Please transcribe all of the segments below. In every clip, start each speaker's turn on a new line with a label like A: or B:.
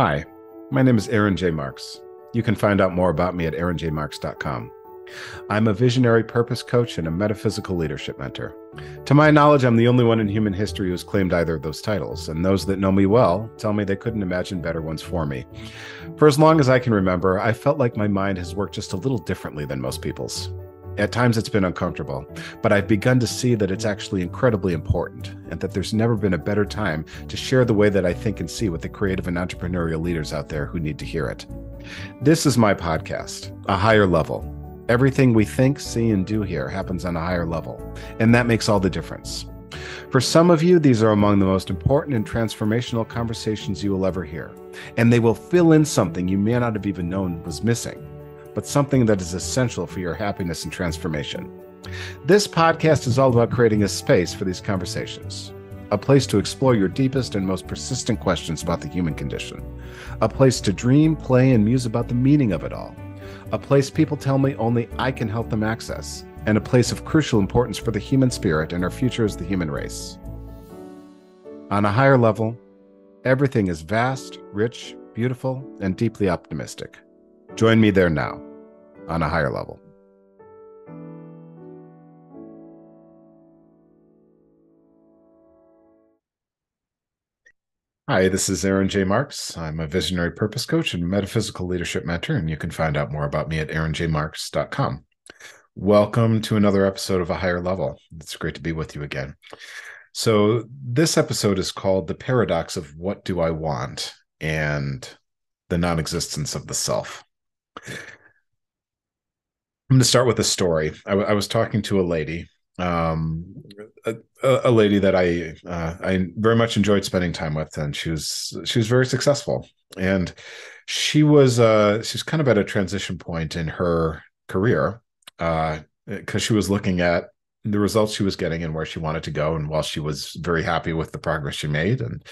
A: Hi, my name is Aaron J. Marx. You can find out more about me at aaronjmarx.com. I'm a visionary purpose coach and a metaphysical leadership mentor. To my knowledge, I'm the only one in human history who's claimed either of those titles, and those that know me well tell me they couldn't imagine better ones for me. For as long as I can remember, I felt like my mind has worked just a little differently than most people's. At times it's been uncomfortable, but I've begun to see that it's actually incredibly important and that there's never been a better time to share the way that I think and see with the creative and entrepreneurial leaders out there who need to hear it. This is my podcast, A Higher Level. Everything we think, see, and do here happens on a higher level, and that makes all the difference. For some of you, these are among the most important and transformational conversations you will ever hear, and they will fill in something you may not have even known was missing but something that is essential for your happiness and transformation. This podcast is all about creating a space for these conversations, a place to explore your deepest and most persistent questions about the human condition, a place to dream, play, and muse about the meaning of it all, a place people tell me only I can help them access, and a place of crucial importance for the human spirit and our future as the human race. On a higher level, everything is vast, rich, beautiful, and deeply optimistic. Join me there now on a higher level. Hi, this is Aaron J. Marx. I'm a visionary purpose coach and metaphysical leadership mentor, and you can find out more about me at aaronjmarx.com. Welcome to another episode of A Higher Level. It's great to be with you again. So, this episode is called The Paradox of What Do I Want and the Non Existence of the Self. I'm going to start with a story. I, I was talking to a lady, um, a, a, lady that I uh, I very much enjoyed spending time with, and she was she was very successful, and she was uh, she's kind of at a transition point in her career because uh, she was looking at the results she was getting and where she wanted to go, and while she was very happy with the progress she made and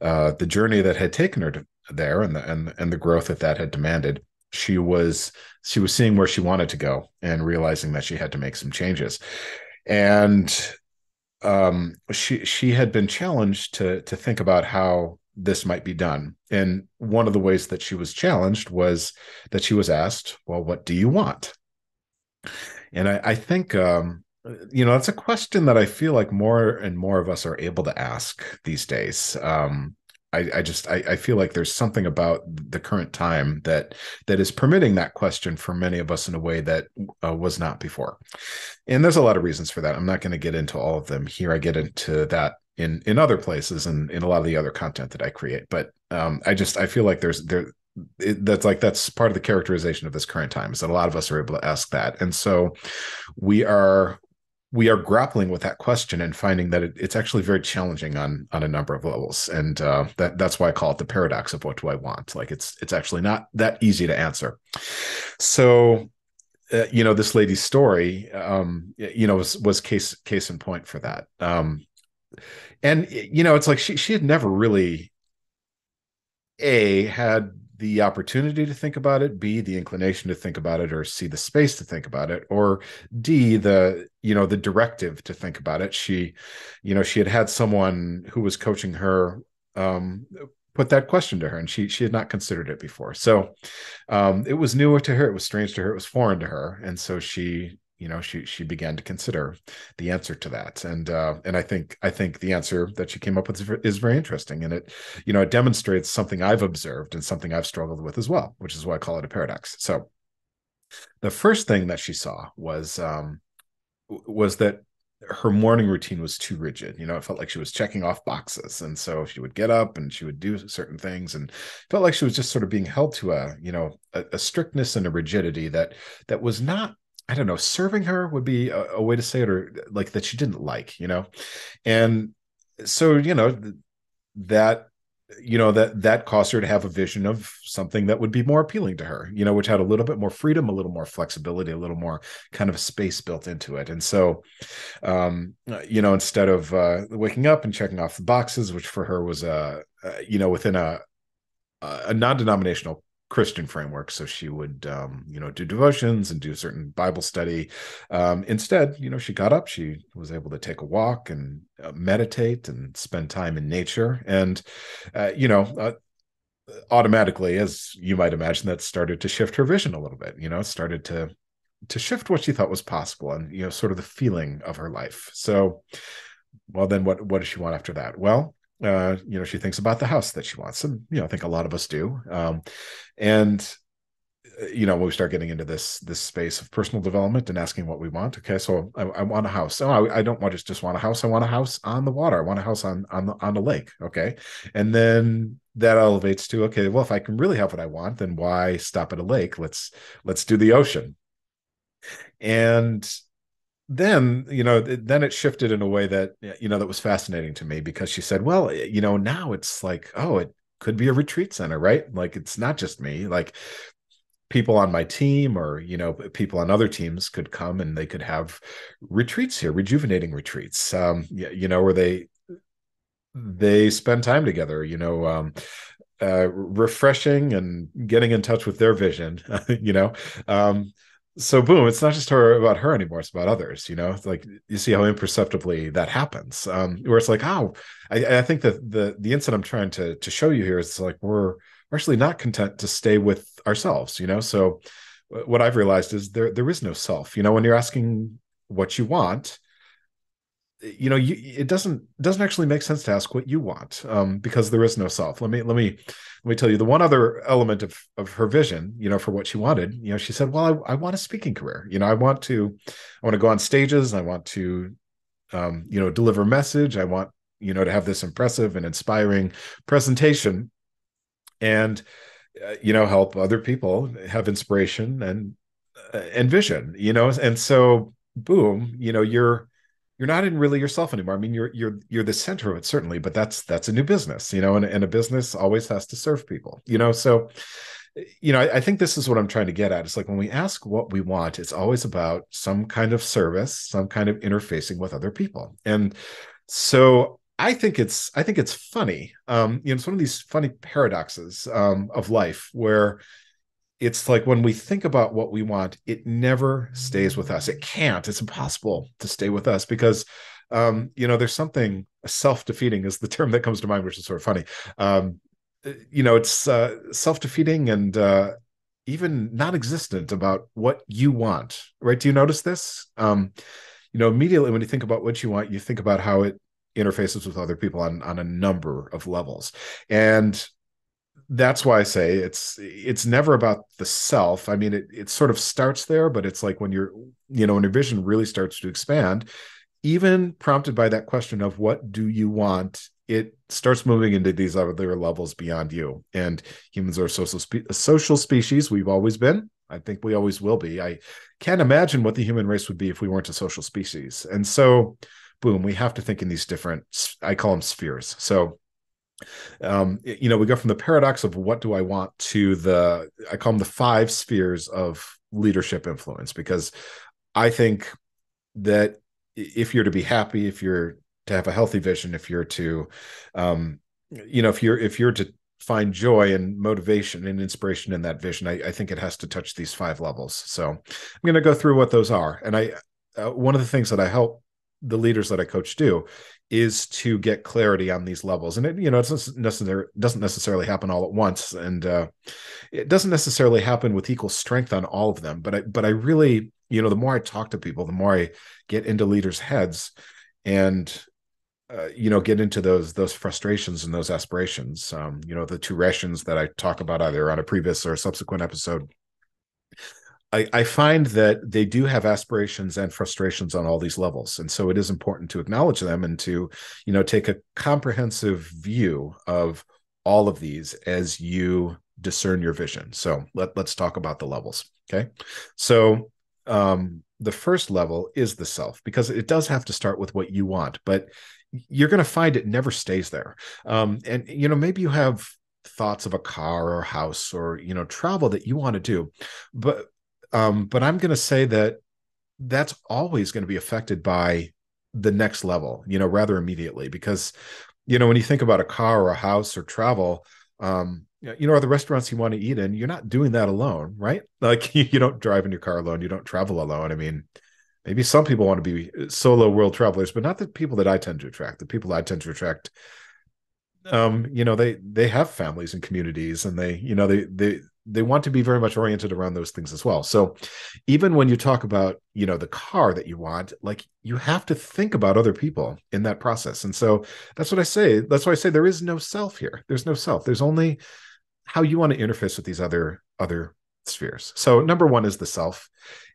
A: uh, the journey that had taken her to there and the and and the growth that that had demanded she was she was seeing where she wanted to go and realizing that she had to make some changes. And um, she she had been challenged to to think about how this might be done. And one of the ways that she was challenged was that she was asked well what do you want? And i, I think um, you know that's a question that i feel like more and more of us are able to ask these days. Um, I, I just I, I, feel like there's something about the current time that that is permitting that question for many of us in a way that uh, was not before, and there's a lot of reasons for that. I'm not going to get into all of them here. I get into that in in other places and in a lot of the other content that I create. But um, I just I feel like there's there it, that's like that's part of the characterization of this current time is that a lot of us are able to ask that, and so we are we are grappling with that question and finding that it, it's actually very challenging on on a number of levels. And uh, that that's why i call it the paradox of what do i want? Like it's it's actually not that easy to answer. So uh, you know this lady's story um, you know was was case case in point for that. Um, and you know it's like she she had never really a had the opportunity to think about it b the inclination to think about it or c the space to think about it or d the you know the directive to think about it. She you know she had had someone who was coaching her um put that question to her and she she had not considered it before. So um it was new to her it was strange to her it was foreign to her and so she you know she she began to consider the answer to that and uh, and i think i think the answer that she came up with is very interesting and it you know it demonstrates something i've observed and something i've struggled with as well which is why i call it a paradox so the first thing that she saw was um was that her morning routine was too rigid. You know, it felt like she was checking off boxes. And so she would get up and she would do certain things and felt like she was just sort of being held to a, you know, a, a strictness and a rigidity that that was not I don't know, serving her would be a, a, way to say it, or like that she didn't like, you know, and so you know that you know that that caused her to have a vision of something that would be more appealing to her, you know, which had a little bit more freedom, a little more flexibility, a little more kind of space built into it, and so, um, you know, instead of uh, waking up and checking off the boxes, which for her was a, uh, you know, within a a non-denominational Christian framework. So she would, um, you know, do devotions and do certain Bible study. Um, instead, you know, she got up, she was able to take a walk and uh, meditate and spend time in nature. And, uh, you know, uh, automatically, as you might imagine, that started to shift her vision a little bit. You know, started to to shift what she thought was possible and you know sort of the feeling of her life. So, well, then what what does she want after that? Well, uh, you know, she thinks about the house that she wants, and you know, I think a lot of us do. Um, and you know, when we start getting into this this space of personal development and asking what we want, okay, so I, I want a house. So I, I, don't want to just want a house. I want a house on the water. I want a house on on the on the lake. Okay, and then that elevates to okay, well, if I can really have what I want, then why stop at a lake? Let's let's do the ocean. And then you know then it shifted in a way that you know that was fascinating to me because she said well you know now it's like oh it could be a retreat center right? Like it's not just me. Like people on my team or you know people on other teams could come and they could have retreats here rejuvenating retreats um you know where they they spend time together you know um uh refreshing and getting in touch with their vision you know um so boom it's not just her about her anymore it's about others you know? It's like you see how imperceptibly that happens um where it's like oh i, I think that the the insight i'm trying to to show you here is like we're we're actually not content to stay with ourselves you know? So what i've realized is there there is no self you know? When you're asking what you want you know you, it doesn't doesn't actually make sense to ask what you want um, because there is no self. Let me let me let me tell you the one other element of of her vision you know for what she wanted you know she said well i, I want a speaking career. You know i want to i want to go on stages. I want to um, you know deliver message. I want you know to have this impressive and inspiring presentation and uh, you know help other people have inspiration and uh, and vision you know and so boom you know you're you're not in really yourself anymore. I mean you're you're you're the center of it certainly but that's that's a new business you know and, and a business always has to serve people you know? So you know I, I think this is what i'm trying to get at. It's like when we ask what we want it's always about some kind of service some kind of interfacing with other people. And so I think it's I think it's funny. Um, you know, it's one of these funny paradoxes um, of life where it's like when we think about what we want, it never stays with us. It can't. It's impossible to stay with us because um, you know, there's something self-defeating is the term that comes to mind, which is sort of funny. Um, you know, it's uh, self-defeating and uh, even non-existent about what you want, right? Do you notice this? Um, you know, immediately when you think about what you want, you think about how it interfaces with other people on on a number of levels and that's why I say it's it's never about the self. I mean, it it sort of starts there, but it's like when you're you know when your vision really starts to expand, even prompted by that question of what do you want, it starts moving into these other levels beyond you. And humans are social spe- social species. We've always been. I think we always will be. I can't imagine what the human race would be if we weren't a social species. And so boom, we have to think in these different, I call them spheres. So, um, you know, we go from the paradox of what do I want to the, I call them the five spheres of leadership influence, because I think that if you're to be happy, if you're to have a healthy vision, if you're to, um, you know, if you're, if you're to find joy and motivation and inspiration in that vision, I, I think it has to touch these five levels. So I'm going to go through what those are. And I, uh, one of the things that I help the leaders that I coach do is to get clarity on these levels. And it, you know, necessarily doesn't necessarily happen all at once, and uh, it doesn't necessarily happen with equal strength on all of them. But I, but I really, you know, the more I talk to people, the more I get into leaders' heads, and uh, you know, get into those those frustrations and those aspirations. Um, you know, the two rations that I talk about either on a previous or a subsequent episode I, I find that they do have aspirations and frustrations on all these levels. And so it is important to acknowledge them and to, you know, take a comprehensive view of all of these as you discern your vision. So let, let's talk about the levels. Okay. So um, the first level is the self because it does have to start with what you want, but you're going to find it never stays there. Um, and, you know, maybe you have thoughts of a car or house or you know travel that you want to do but um, but I'm going to say that that's always going to be affected by the next level, you know, rather immediately, because, you know, when you think about a car or a house or travel, um, you know, are the restaurants you want to eat in, you're not doing that alone, right? Like you don't drive in your car alone, you don't travel alone. I mean, maybe some people want to be solo world travelers, but not the people that I tend to attract. The people I tend to attract um, you know, they they have families and communities, and they, you know, they they they want to be very much oriented around those things as well. So even when you talk about, you know, the car that you want, like you have to think about other people in that process. And so that's what I say. That's why I say there is no self here. There's no self. There's only how you want to interface with these other other spheres. So number 1 is the self.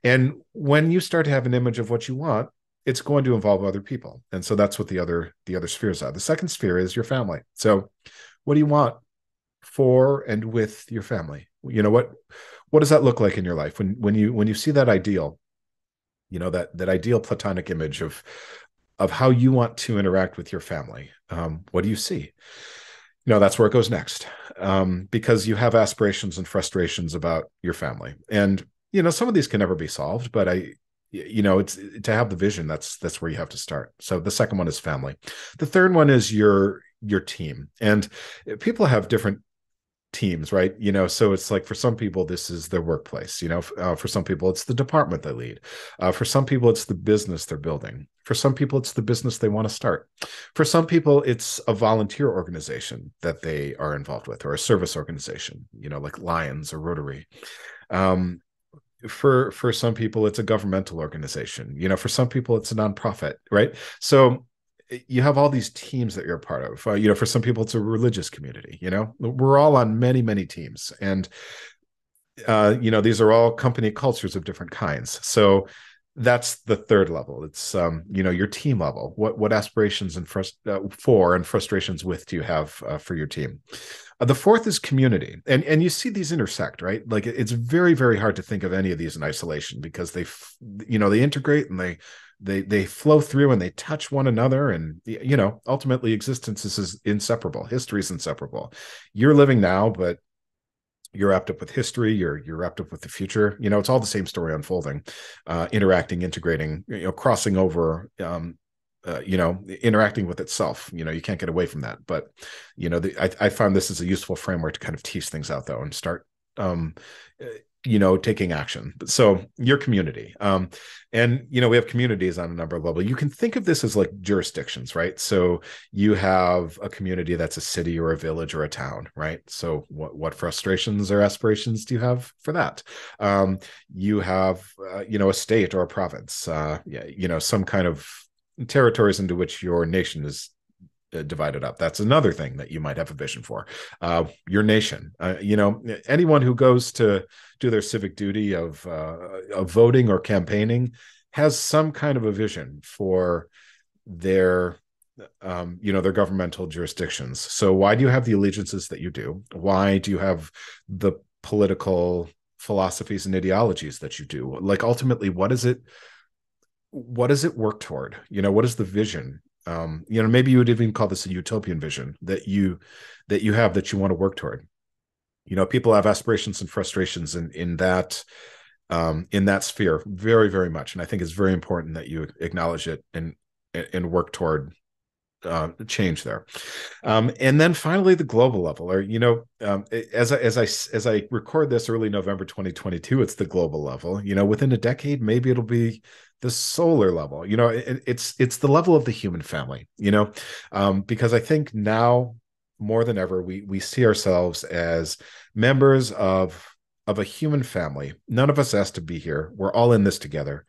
A: And when you start to have an image of what you want, it's going to involve other people. And so that's what the other the other spheres are. The second sphere is your family. So what do you want for and with your family? You know what what does that look like in your life when when you when you see that ideal, you know that that ideal platonic image of of how you want to interact with your family? Um, what do you see? You know that's where it goes next, um, because you have aspirations and frustrations about your family, and you know some of these can never be solved. But I you know it's to have the vision that's that's where you have to start so the second one is family the third one is your your team and people have different teams right? You know so it's like for some people this is their workplace you know uh, for some people it's the department they lead. Uh, for some people it's the business they're building. For some people it's the business they want to start. For some people it's a volunteer organization that they are involved with or a service organization you know like lions or rotary. Um, for for some people it's a governmental organization. You know for some people it's a nonprofit right? So you have all these teams that you're a part of uh, you know for some people it's a religious community you know? We're all on many many teams and uh, you know these are all company cultures of different kinds. So that's the third level. It's um you know your team level. What what aspirations and frust- uh, for and frustrations with do you have uh, for your team? Uh, the fourth is community, and and you see these intersect, right? Like it's very very hard to think of any of these in isolation because they, you know, they integrate and they they they flow through and they touch one another, and you know, ultimately existence is inseparable. History is inseparable. You're living now, but you're wrapped up with history you're you're wrapped up with the future you know it's all the same story unfolding uh interacting integrating you know crossing over um uh, you know interacting with itself you know you can't get away from that but you know the, I, I found this is a useful framework to kind of tease things out though and start um you know taking action. So your community um and you know we have communities on a number of level you can think of this as like jurisdictions right? So you have a community that's a city or a village or a town right? So what what frustrations or aspirations do you have for that? Um you have uh, you know a state or a province uh yeah you know some kind of territories into which your nation is divided up. That's another thing that you might have a vision for. Uh, your nation, uh, you know, anyone who goes to do their civic duty of uh, of voting or campaigning has some kind of a vision for their um, you know their governmental jurisdictions. So why do you have the allegiances that you do? Why do you have the political philosophies and ideologies that you do? Like ultimately, what is it? what does it work toward you know what is the vision um you know maybe you would even call this a utopian vision that you that you have that you want to work toward you know people have aspirations and frustrations in in that um in that sphere very very much and i think it's very important that you acknowledge it and and work toward uh, change there. Um, and then finally, the global level, or you know, um, as I, as I as I record this early November 2022, it's the global level. You know, within a decade, maybe it'll be the solar level. You know, it, it's it's the level of the human family. You know, um, because I think now more than ever, we we see ourselves as members of of a human family. None of us has to be here. We're all in this together.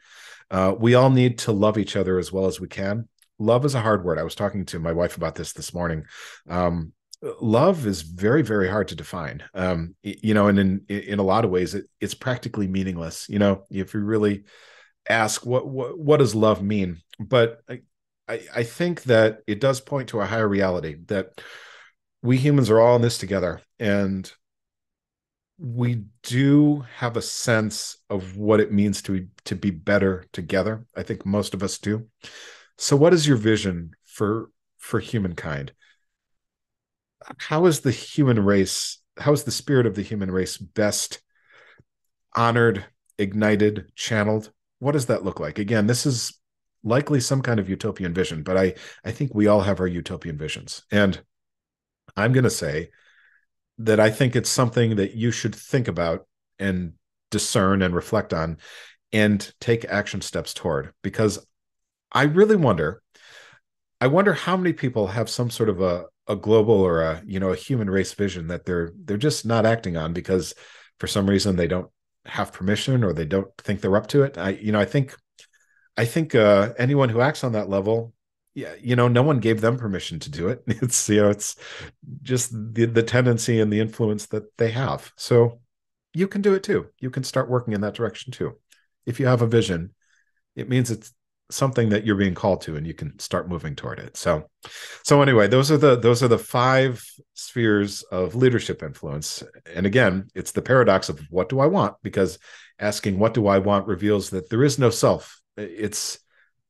A: Uh, we all need to love each other as well as we can love is a hard word. I was talking to my wife about this this morning. Um, love is very very hard to define um, you know and in in a lot of ways it, it's practically meaningless you know if you really ask what what, what does love mean but I, I i think that it does point to a higher reality that we humans are all in this together and we do have a sense of what it means to to be better together i think most of us do so, what is your vision for for humankind? How is the human race? How is the spirit of the human race best honored, ignited, channeled? What does that look like? Again, this is likely some kind of utopian vision, but I I think we all have our utopian visions, and I'm going to say that I think it's something that you should think about and discern and reflect on and take action steps toward because I really wonder. I wonder how many people have some sort of a a global or a you know a human race vision that they're they're just not acting on because for some reason they don't have permission or they don't think they're up to it. I you know I think I think uh, anyone who acts on that level, yeah, you know, no one gave them permission to do it. It's you know it's just the the tendency and the influence that they have. So you can do it too. You can start working in that direction too. If you have a vision, it means it's something that you're being called to and you can start moving toward it. So so anyway those are the those are the five spheres of leadership influence. And again it's the paradox of what do i want? Because asking what do i want? reveals that there is no self. It's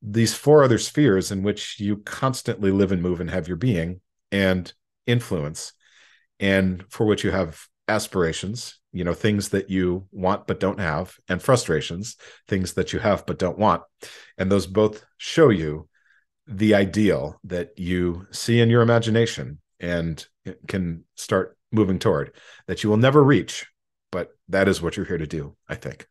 A: these four other spheres in which you constantly live and move and have your being and influence and for which you have aspirations you know things that you want but don't have and frustrations things that you have but don't want. And those both show you the ideal that you see in your imagination and can start moving toward that you will never reach but that is what you're here to do i think.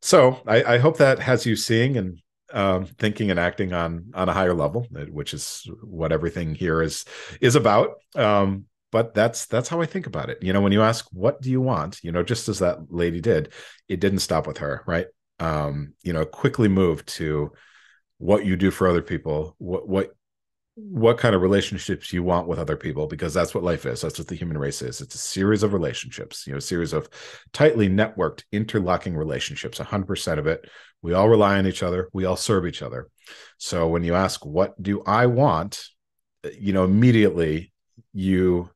A: So i, I hope that has you seeing and um, thinking and acting on on a higher level which is what everything here is is about. Um, but that's that's how I think about it. You know, when you ask what do you want, you know, just as that lady did, it didn't stop with her, right? Um, you know, quickly moved to what you do for other people, what what what kind of relationships you want with other people because that's what life is that's what the human race is. It's a series of relationships you know a series of tightly networked interlocking relationships 100% of it. We all rely on each other we all serve each other. So when you ask what do i want? you know immediately you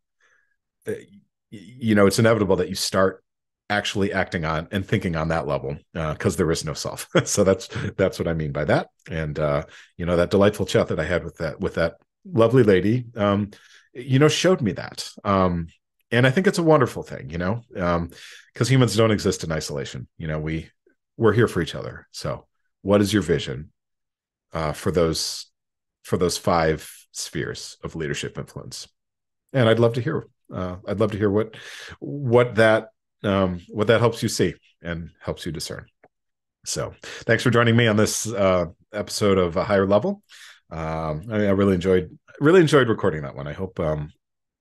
A: you know it's inevitable that you start actually acting on and thinking on that level because uh, there is no self. So that's that's what i mean by that. And uh you know that delightful chat that i had with that with that lovely lady um you know showed me that. Um and i think it's a wonderful thing you know um because humans don't exist in isolation. You know we we're here for each other. So what is your vision uh for those for those five spheres of leadership influence? And i'd love to hear uh, I'd love to hear what what that um, what that helps you see and helps you discern. So, thanks for joining me on this uh, episode of a higher level. Um, I, I, really enjoyed really enjoyed recording that one. I hope, um,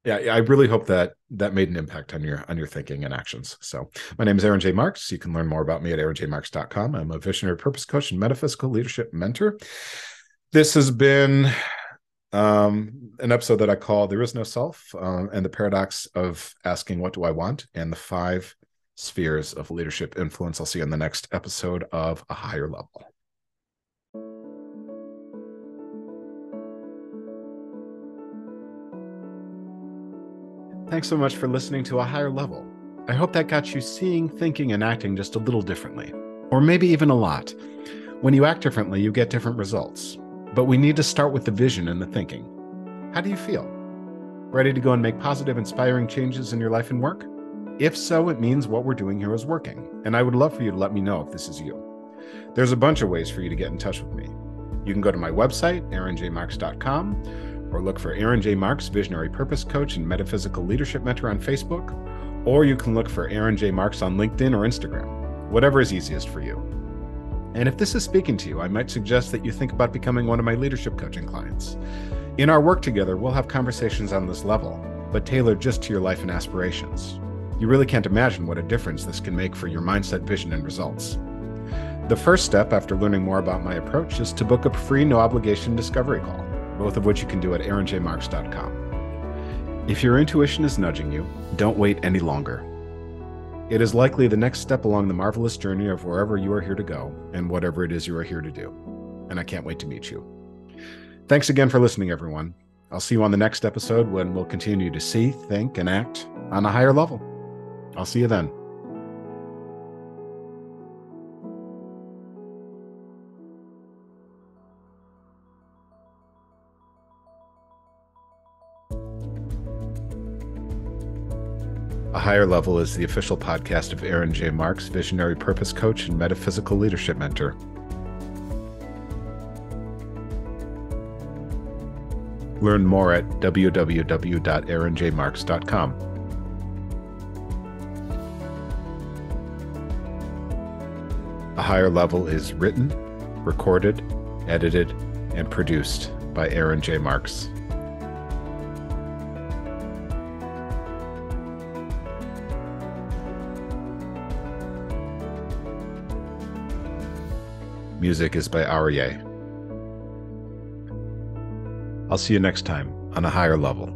A: yeah, I really hope that that made an impact on your on your thinking and actions. So, my name is Aaron J. Marx. You can learn more about me at aaronjmarx.com. I'm a visionary purpose coach and metaphysical leadership mentor. This has been um, an episode that I call There Is No Self um, and the Paradox of Asking What Do I Want and the Five Spheres of Leadership Influence. I'll see you in the next episode of A Higher Level. Thanks so much for listening to A Higher Level. I hope that got you seeing, thinking, and acting just a little differently, or maybe even a lot. When you act differently, you get different results. But we need to start with the vision and the thinking. How do you feel? Ready to go and make positive, inspiring changes in your life and work? If so, it means what we're doing here is working, and I would love for you to let me know if this is you. There's a bunch of ways for you to get in touch with me. You can go to my website, aaronjmarx.com, or look for Aaron J. Marx, Visionary Purpose Coach and Metaphysical Leadership Mentor on Facebook, or you can look for Aaron J. Marx on LinkedIn or Instagram, whatever is easiest for you. And if this is speaking to you, I might suggest that you think about becoming one of my leadership coaching clients. In our work together, we'll have conversations on this level, but tailored just to your life and aspirations. You really can't imagine what a difference this can make for your mindset, vision, and results. The first step after learning more about my approach is to book a free no obligation discovery call, both of which you can do at aaronjmarx.com. If your intuition is nudging you, don't wait any longer. It is likely the next step along the marvelous journey of wherever you are here to go and whatever it is you are here to do. And I can't wait to meet you. Thanks again for listening, everyone. I'll see you on the next episode when we'll continue to see, think, and act on a higher level. I'll see you then. Higher Level is the official podcast of Aaron J. Marx, visionary purpose coach and metaphysical leadership mentor. Learn more at www.aaronjmarx.com. A Higher Level is written, recorded, edited, and produced by Aaron J. Marx. Music is by Airae. I'll see you next time on a higher level.